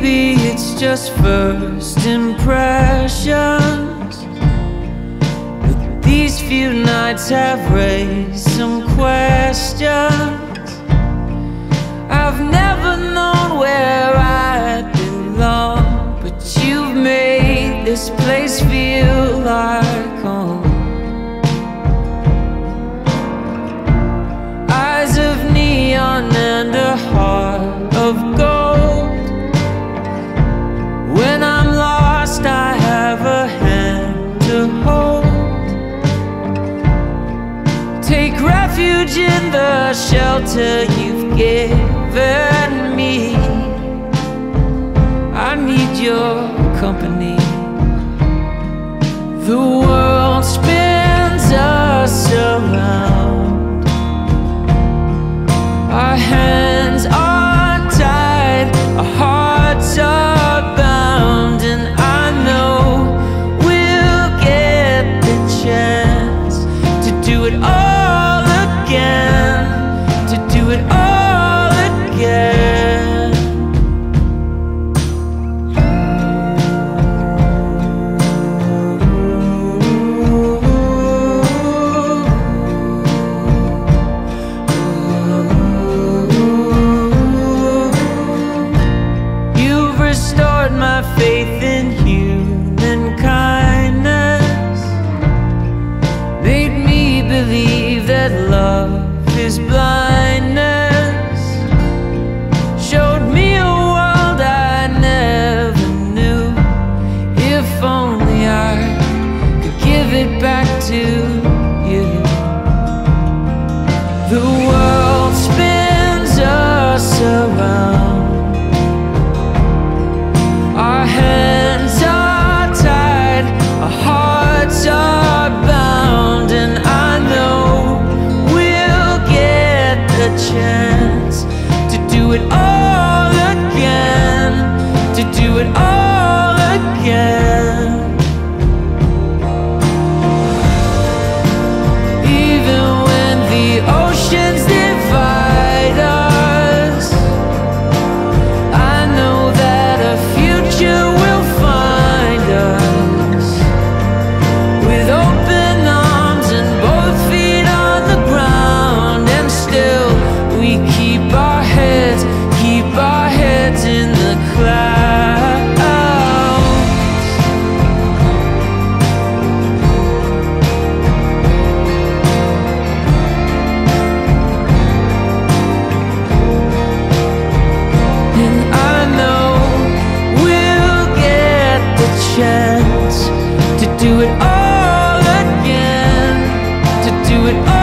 Maybe it's just first impressions. But these few nights have raised some questions. I've never known where I belong, but you've made this place feel like. refuge in the shelter you've given me. I need your company. The world's been faith a chance to do it all again, to do it all. chance to do it all again, to do it all